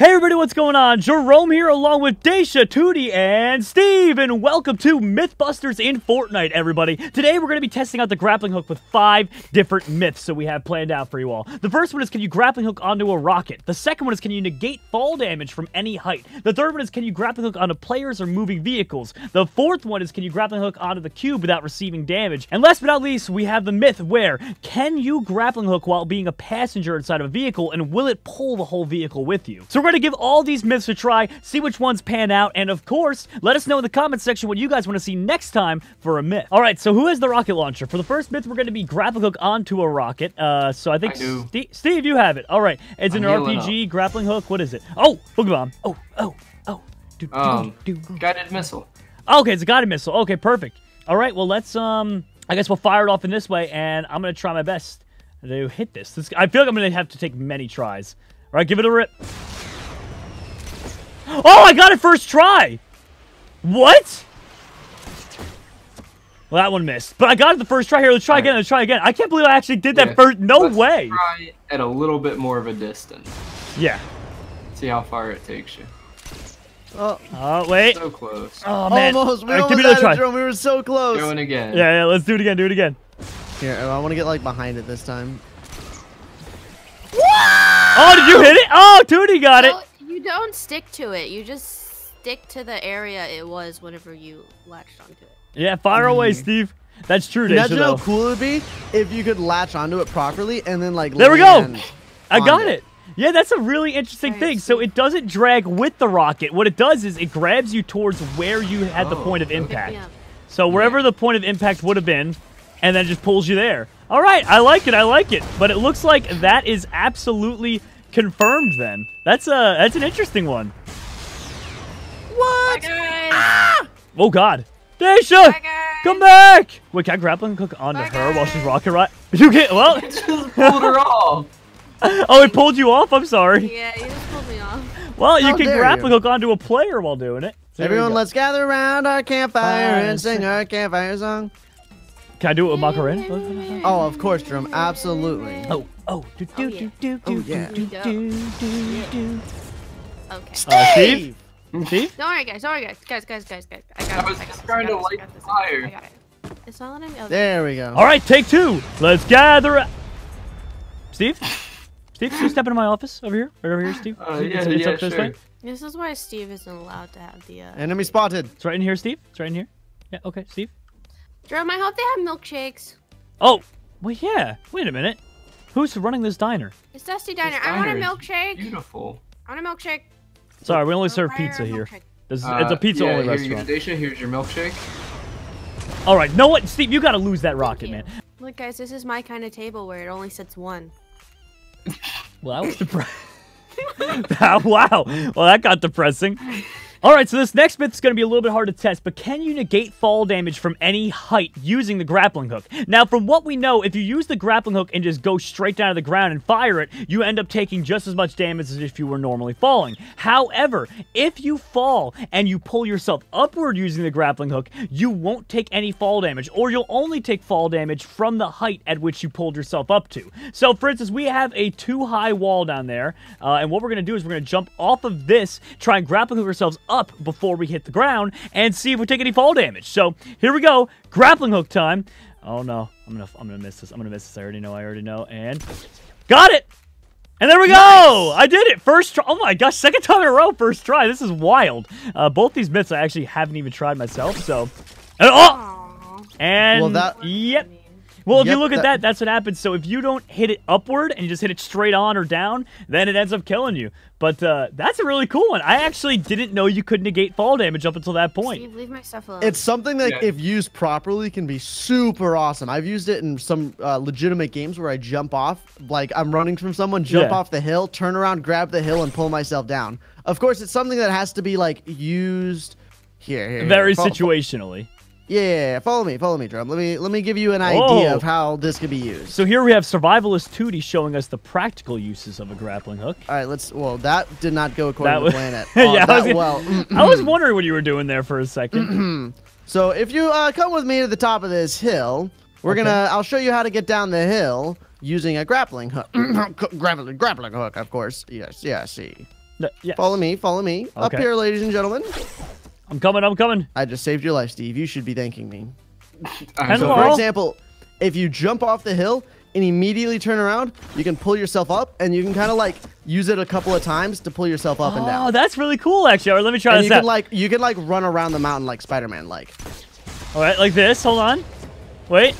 Hey everybody, what's going on? Jerome here along with Daisha, Tootie, and Steve, and welcome to Mythbusters in Fortnite, everybody. Today we're going to be testing out the grappling hook with five different myths that we have planned out for you all. The first one is can you grappling hook onto a rocket? The second one is can you negate fall damage from any height? The third one is can you grappling hook onto players or moving vehicles? The fourth one is can you grappling hook onto the cube without receiving damage? And last but not least, we have the myth where can you grappling hook while being a passenger inside of a vehicle, and will it pull the whole vehicle with you? So going to give all these myths a try, see which ones pan out, and of course, let us know in the comments section what you guys want to see next time for a myth. All right, so who has the rocket launcher? For the first myth, we're going to be grappling hook onto a rocket. Uh, so I think I. Steve, Steve, you have it. All right, it's an I'm healing RPG grappling hook. What is it? Oh, boogie bomb. Oh, oh, oh. Do, Um, do, do. guided missile. Okay, it's a guided missile. Okay, perfect. All right, well let's um, I guess we'll fire it off in this way, and I'm gonna try my best to hit this. this I feel like I'm gonna have to take many tries. All right, give it a rip. Oh, I got it first try. What? Well, that one missed, but I got it the first try. Here, let's try All again. right. Let's try again. I can't believe I actually did that Yeah, first. No let's way. Try at a little bit more of a distance. Yeah. See how far it takes you. Oh, Oh wait. So close. Oh man. almost. We All right, almost give me had another it, try. Jerome. We were so close. Going again. Yeah, yeah. Let's do it again. Do it again. Here, I want to get like behind it this time. Oh, did you hit it? Oh, Tootie got it. No, you don't stick to it. You just stick to the area it was whenever you latched onto it. Yeah, fire away, Mhm. Steve. That's true, Daisha, Imagine how cool it would be if you could latch onto it properly and then like. There we go. I got it. it. Yeah, that's a really interesting Alright, thing. So it doesn't drag with the rocket. What it does is it grabs you towards where you had the Oh, point of impact. So wherever the point of impact would have been, and then just pulls you there. All right, I like it. I like it. But it looks like that is absolutely confirmed. Then that's a that's an interesting one. Bye, guys. Ah! Oh God, Daisha, Bye, guys. come back! Wait, can I grappling hook onto Bye, her while she's guys. rocket right? You get well. Just pulled her off. oh, it pulled you off. I'm sorry. Yeah, you just pulled me off. Well, you How can dare grappling you. hook onto a player while doing it. There Everyone, let's gather around our campfire Fire and and sing sing. our campfire song. Can I do it with Macarena? Oh, of course, Jerome. Absolutely. Oh, oh, do do Oh, do do Oh, do do do do do. Okay. Uh, Steve? Steve? Don't worry, guys. Don't worry, guys. Guys, guys, guys, guys. I got I it. was I got trying to light I got this, the fire. I got it. It's not letting me. Okay. There we go. All right, take two. Let's gather. a- Steve? Steve, can you step into my office over here? Right over here, Steve? Uh, yeah, it's, it's yeah, up this sure. way. This is why Steve isn't allowed to have the. Uh... Enemy spotted. It's right in here, Steve. It's right in here. Yeah, okay, Steve. Jerome, I hope they have milkshakes. Oh, well, yeah. Wait a minute. Who's running this diner? It's Dusty Diner. This I want a milkshake. Beautiful. I want a milkshake. Sorry, we only serve pizza here. milkshake. This is, Uh, it's a pizza yeah, only here restaurant. You go, here's your milkshake. All right, no what, Steve? You got to lose that rocket, man. Look, guys, this is my kind of table where it only sits one. Well, that was depressing. wow. Well, that got depressing. All right, so this next myth is going to be a little bit hard to test, but can you negate fall damage from any height using the grappling hook? Now, from what we know, if you use the grappling hook and just go straight down to the ground and fire it, you end up taking just as much damage as if you were normally falling. However, if you fall and you pull yourself upward using the grappling hook, you won't take any fall damage, or you'll only take fall damage from the height at which you pulled yourself up to. So, for instance, we have a too high wall down there, uh, and what we're going to do is we're going to jump off of this, try and grappling hook ourselves up before we hit the ground, and see if we take any fall damage. So, here we go, grappling hook time. Oh no, I'm gonna I'm gonna miss this. I'm gonna miss this. I already know. I already know. And got it. And there we go! I did it! First try. Oh my gosh, second time in a row, first try. This is wild. Uh, both these myths I actually haven't even tried myself, so. And, oh! And. Well, that- Yep. Well, if you Yep, look at that- that, that's what happens. So if you don't hit it upward and you just hit it straight on or down, then it ends up killing you. But uh, that's a really cool one. I actually didn't know you could negate fall damage up until that point. Steve, leave my stuff alone. It's something that, Yeah. if used properly, can be super awesome. I've used it in some uh, legitimate games where I jump off, like I'm running from someone, jump Yeah. off the hill, turn around, grab the hill, and pull myself down. Of course, it's something that has to be like used here. here, here. Very Fo- fo- situationally. Yeah, yeah, yeah. follow me, follow me, Drum. Let me let me give you an idea Oh. of how this could be used. So here we have Survivalist Tootie showing us the practical uses of a grappling hook. All right, let's. Well, that did not go according That to plan. At Yeah. I was well. I was wondering what you were doing there for a second. So if you uh, come with me to the top of this hill, we're Okay. gonna. I'll show you how to get down the hill using a grappling hook. grappling, grappling hook, of course. Yes, yeah. See. No, yeah. Follow me, follow me. Up here, ladies and gentlemen. I'm coming. I'm coming. I just saved your life, Steve. You should be thanking me. I'm So, for example, if you jump off the hill and immediately turn around, you can pull yourself up, and you can kind of like use it a couple of times to pull yourself up and down. Oh, that's really cool, actually. All right, let me try And this you out. can like you can like run around the mountain like Spider-Man, like. All right, like this. Hold on. Wait.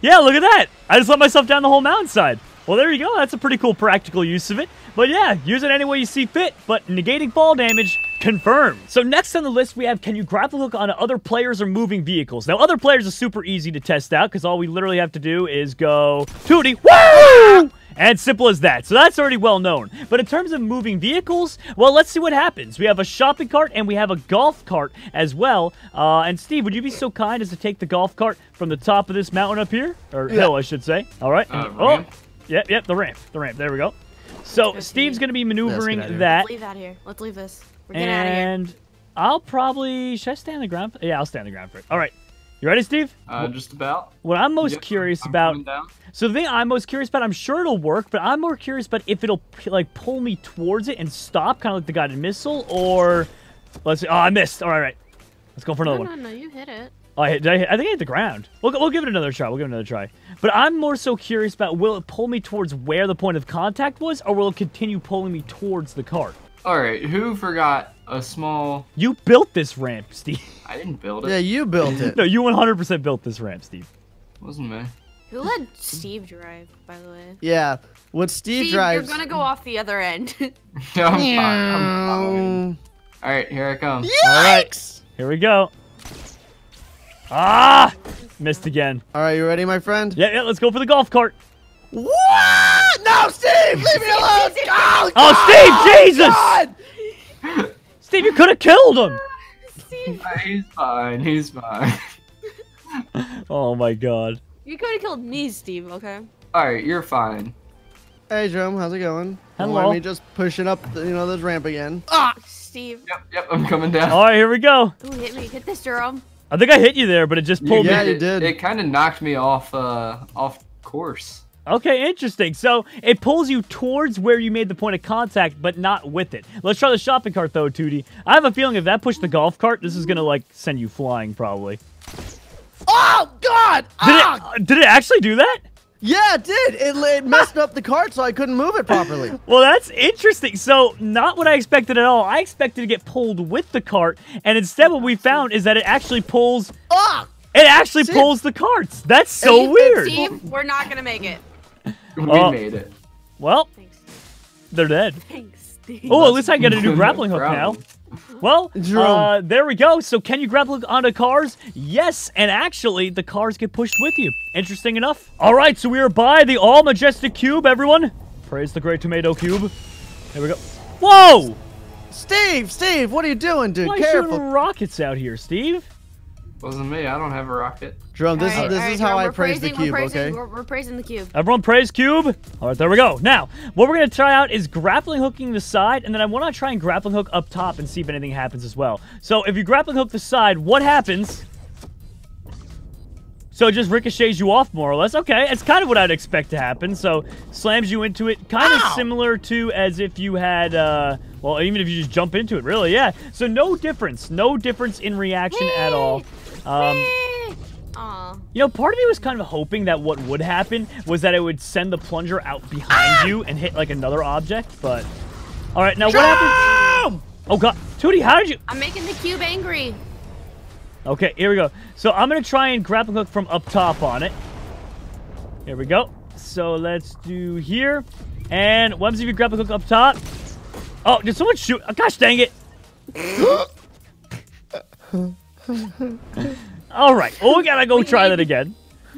Yeah, look at that. I just let myself down the whole mountainside. Well, there you go. That's a pretty cool practical use of it. But yeah, use it any way you see fit. But negating fall damage, confirmed. So next on the list, we have can you grab grapple hook on other players or moving vehicles? Now, other players are super easy to test out because all we literally have to do is go Tootie, woo! And simple as that. So that's already well known. But in terms of moving vehicles, well, let's see what happens. We have a shopping cart and we have a golf cart as well. Uh, and Steve, would you be so kind as to take the golf cart from the top of this mountain up here? Or hill, I should say. All right. Uh, oh, ramp? yep, yep, the ramp. The ramp. There we go. So Steve's going to be maneuvering idea. that. Let's leave that here. Let's leave this. We're getting out of here. And I'll probably... Should I stay on the ground? Yeah, I'll stay on the ground for it. All right. You ready, Steve? Uh, just about. What I'm most Yep, curious I'm about down. so the thing I'm most curious about, I'm sure it'll work, but I'm more curious about if it'll like pull me towards it and stop, kind of like the guided missile, or let's see. Oh, I missed. All right, right. Let's go for another No, one. no, no, you hit it. Oh, I, hit, did I, hit, I think I hit the ground. We'll, we'll give it another try. We'll give it another try. But I'm more so curious about will it pull me towards where the point of contact was, or will it continue pulling me towards the cart? All right, who forgot a small? You built this ramp, Steve. I didn't build it. Yeah, you built it. no, you 100% built this ramp, Steve. wasn't me. Who let Steve drive, by the way? Yeah. When Steve, Steve, drives. you're gonna go off the other end. I'm fine. I'm fine. All right, here I come. All right. Here we go. Ah! Missed again. All right, you ready, my friend? Yeah, yeah, let's go for the golf cart. What? No, Steve, leave me alone. Oh, Oh, Steve, Jesus! God! Steve, you could have killed him. Steve, He's fine. He's fine. Oh my god. you could have killed me, Steve. Okay. All right, you're fine. Hey, Jerome, how's it going? Don't Hello. mind me just pushing up, the, you know, this ramp again. Ah, Steve. Yep, yep. I'm coming down. All right, here we go. Ooh, hit me. Hit this, Jerome. I think I hit you there, but it just pulled me. Yeah, me. you did. It kind of knocked me off, uh, off course. Okay, interesting. So it pulls you towards where you made the point of contact, but not with it. Let's try the shopping cart though, Tootie. I have a feeling if that pushed the golf cart, this is gonna like send you flying probably. Oh God! Did Ah! it? uh, Did it actually do that? Yeah, it did. It, it messed up the cart, so I couldn't move it properly. Well, that's interesting. So, not what I expected at all. I expected to get pulled with the cart, and instead, what we found is that it actually pulls. Ah! It actually See? pulls the carts. That's so Steve, weird. Steve, we're not gonna make it. We Oh. made it. Well, Thanks. they're dead. Thanks, Steve. Oh, at least I get a new grappling hook now. Well, uh, there we go. So, can you grapple onto cars? Yes, and actually, the cars get pushed with you. Interesting enough. All right, so we are by the all majestic cube. Everyone, praise the great tomato cube. Here we go. Whoa! Steve, Steve, what are you doing, dude? Why are you Careful. shooting rockets out here, Steve? Wasn't me. I don't have a rocket. Jerome, this All is this all is how Jerome, I we're praise the cube, we're praising, okay? We're, we're praising the cube. Everyone praise cube. All right, there we go. Now, what we're going to try out is grappling hooking the side, and then I want to try and grappling hook up top and see if anything happens as well. So if you grappling hook the side, what happens? So it just ricochets you off more or less. Okay, it's kind of what I'd expect to happen. So slams you into it, kind of Ow! similar to as if you had, uh, well, even if you just jump into it, really, yeah. So no difference, no difference in reaction at all. Um, Whee! You know, part of me was kind of hoping that what would happen was that it would send the plunger out behind you and hit like another object, but all right, now what happens? Oh god, Tootie, how did you? I'm making the cube angry. Okay, here we go. So I'm gonna try and grab grapple hook from up top on it. Here we go. So let's do here, and what happens if you grapple hook up top? Oh, did someone shoot? Oh, gosh dang it! All right, well we gotta go We try made- that again.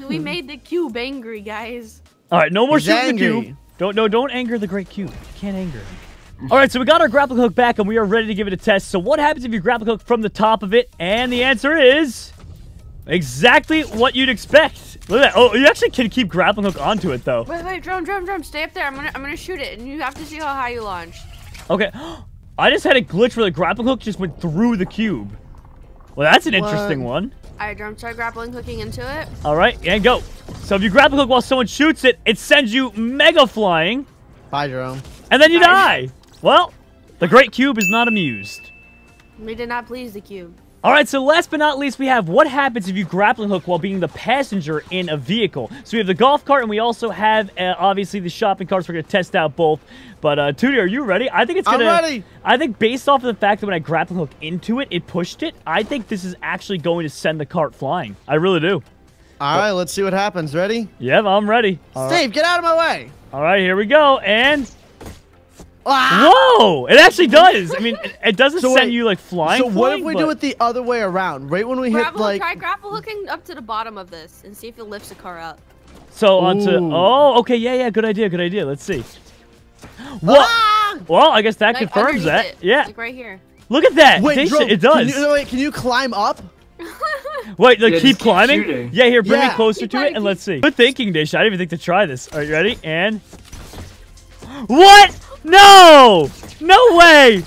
We made the cube angry, guys. All right, no more He's shooting the cube. Don't no, don't anger the great cube. You can't anger. All right, so we got our grappling hook back, and we are ready to give it a test. So what happens if you grappling hook from the top of it? And the answer is exactly what you'd expect. Look at that. Oh, you actually can keep grappling hook onto it though. Wait, wait, drone, drone, drone, stay up there. I'm gonna, I'm gonna shoot it, and you have to see how high you launch. Okay, I just had a glitch where the grappling hook just went through the cube. Well, that's an interesting one. All right, drone, start grappling, hooking into it. All right, and go. So if you grappling hook while someone shoots it, it sends you mega flying, Bye, Jerome. and then you Bye. die. Well, The Great Cube is not amused. We did not please the cube. All right, so last but not least, we have what happens if you grappling hook while being the passenger in a vehicle. So we have the golf cart, and we also have, uh, obviously, the shopping carts. We're going to test out both. But, uh, Tootie, are you ready? I think it's going to... I'm going to... ready. I think based off of the fact that when I grappling hook into it, it pushed it, I think this is actually going to send the cart flying. I really do. All right, let's see what happens. Ready? Yep, I'm ready. All right, Steve, get out of my way. All right here we go, and... Ah! Whoa! It actually does. I mean, it, it doesn't So send wait, you, like, flying So what if we but- do it the other way around? Right when we hit Grapple, like try grapple hooking up to the bottom of this and see if it lifts the car up. So onto Ooh. oh okay yeah yeah good idea good idea let's see. What? Ah! Well I guess that Like confirms that it, yeah Like right here. look at that Wait, They Dro, said it Can does you, wait, can you climb up? wait like Yeah, keep keep climbing shooting. yeah here bring me closer Keep to it and keep- let's see good thinking Dish I didn't even think to try this are you ready and what no! No way!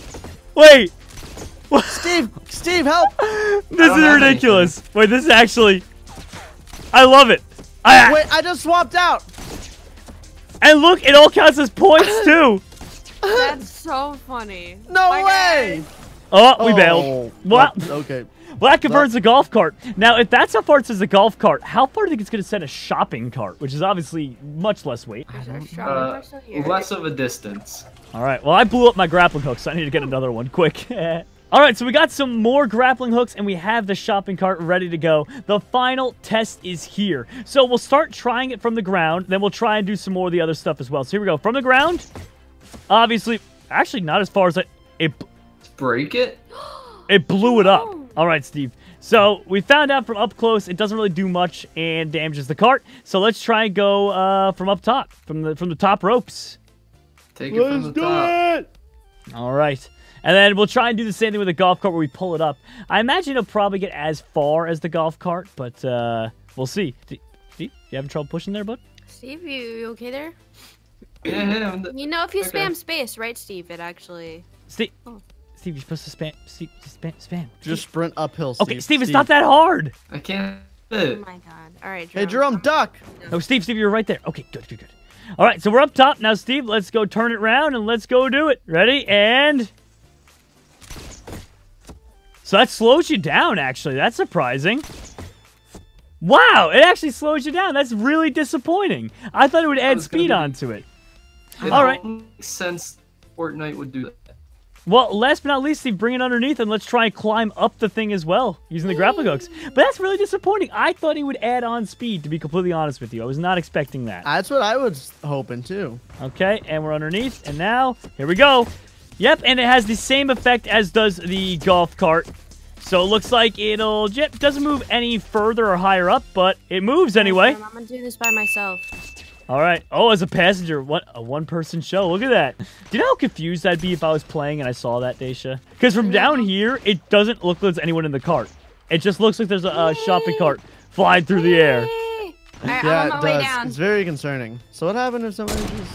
Wait. Steve, Steve, help! this is have ridiculous. Wait this is actually I love it. I Wait, I just swapped out. and look it all counts as points too. That's so funny. No My way. oh we Oh, bailed. What? Okay. Well, that converts the golf cart. Now, if that's how far it says a golf cart, how far do you think it's going to send a shopping cart, which is obviously much less weight? God. Our shopping Uh, cart's still here. less of a distance. All right. Well, I blew up my grappling hook, so I need to get another one quick. All right, so we got some more grappling hooks, and we have the shopping cart ready to go. The final test is here. So we'll start trying it from the ground, then we'll try and do some more of the other stuff as well. So here we go. From the ground, obviously, actually not as far as I... It, Break it? It blew it up. No. All right, Steve. So we found out from up close it doesn't really do much and damages the cart. So let's try and go uh, from up top, from the from the top ropes. Take it from the top. it. All right. And then we'll try and do the same thing with the golf cart where we pull it up. I imagine it'll probably get as far as the golf cart, but uh, we'll see. D- Steve, you having trouble pushing there, bud? Steve, you, you okay there? Yeah, yeah. I'm the- You know, if you Okay. spam space, right, Steve, it actually. Steve, Oh. Steve, you're supposed to spam, Steve, just spam, spam. Just sprint uphill. Steve. okay, Steve, it's not that hard. I can't Oh my god. All right, Hey, Jerome, duck. No, Steve, Steve, you're right there. Okay, good, good, good. All right, so we're up top now, Steve. Let's go turn it around and let's go do it. Ready? And so that slows you down. Actually, that's surprising. Wow, it actually slows you down. That's really disappointing. I thought it would add was gonna speed be- onto it. It All right. only makes sense Fortnite would do that. Well, last but not least, Steve, bring it underneath and let's try and climb up the thing as well using the grappling hooks. But that's really disappointing. I thought he would add on speed, to be completely honest with you. I was not expecting that. That's what I was hoping too. Okay, and we're underneath, and now, here we go. Yep, and it has the same effect as does the golf cart. So it looks like it'll, yep, doesn't move any further or higher up, but it moves anyway. I'm gonna do this by myself. All right. Oh, as a passenger, what a one-person show. Look at that. Do you know how confused I'd be if I was playing and I saw that, Daisha? Because from down here, it doesn't look like there's anyone in the cart. It just looks like there's a, a shopping cart flying through the air. Yay! All right, yeah, I'm it on my way does. down. It's very concerning. So what happened if somebody just?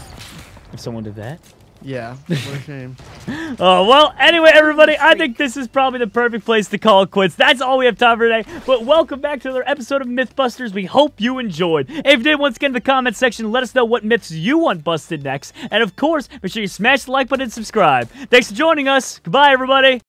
If someone did that. Yeah, what a shame. Oh, well, anyway, everybody, I think this is probably the perfect place to call it quits. That's all we have time for today. But welcome back to another episode of Mythbusters. We hope you enjoyed. If you did, once again, in the comment section, let us know what myths you want busted next. And of course, make sure you smash the like button and subscribe. Thanks for joining us. Goodbye, everybody.